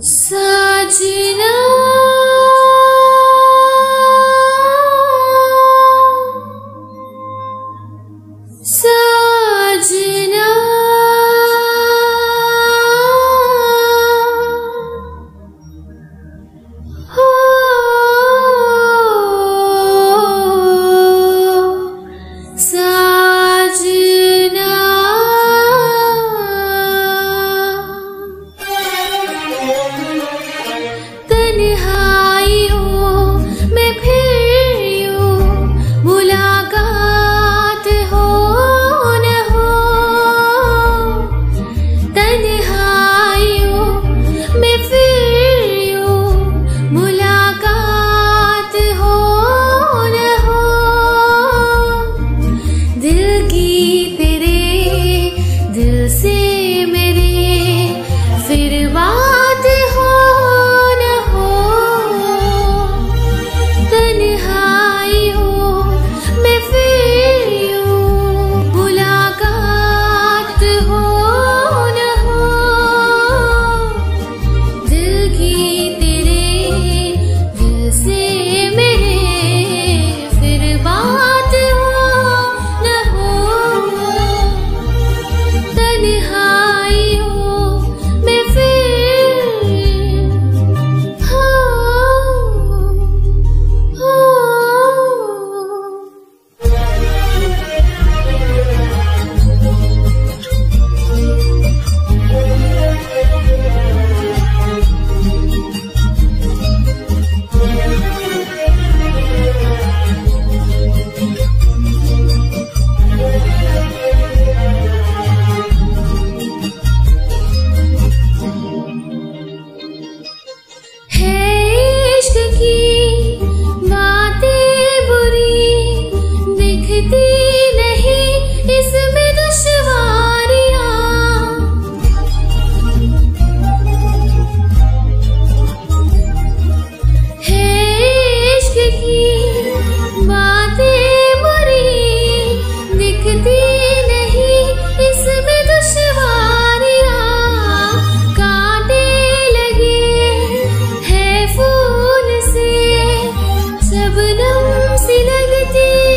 Sadhana. Sadhana. silenci